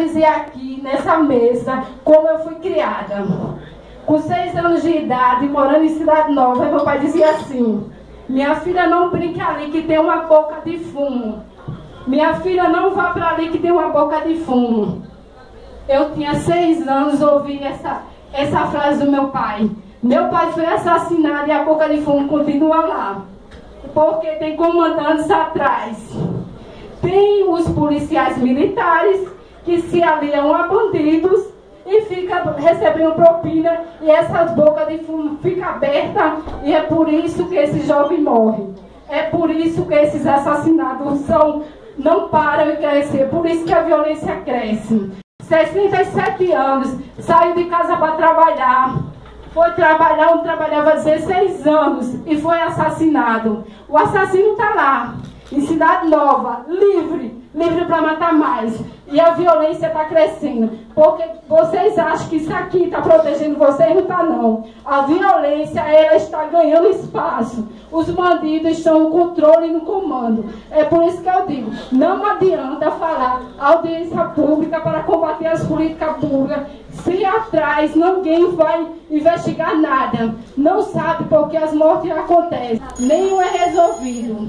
dizer aqui, nessa mesa, como eu fui criada. Com seis anos de idade, morando em Cidade Nova, meu pai dizia assim: Minha filha, não brinque ali que tem uma boca de fumo. Minha filha, não vá para ali que tem uma boca de fumo. Eu tinha seis anos, ouvi essa, essa frase do meu pai. Meu pai foi assassinado e a boca de fumo continua lá. Porque tem comandantes atrás. Tem os policiais militares que se aliam a bandidos e fica recebendo propina e essas bocas de fumo ficam abertas e é por isso que esse jovem morre. É por isso que esses assassinatos são, não param de crescer, por isso que a violência cresce. 67 anos, saiu de casa para trabalhar. Foi trabalhar, um trabalhava 16 anos e foi assassinado. O assassino está lá, em Cidade Nova, livre, livre para matar mais. E a violência está crescendo. Porque vocês acham que isso aqui está protegendo vocês? Não está, não. A violência, ela está ganhando espaço. Os bandidos estão no controle e no comando. É por isso que eu digo, não adianta falar audiência pública para combater as políticas públicas se atrás ninguém vai investigar nada. Não sabe porque as mortes acontecem. Nenhum é resolvido.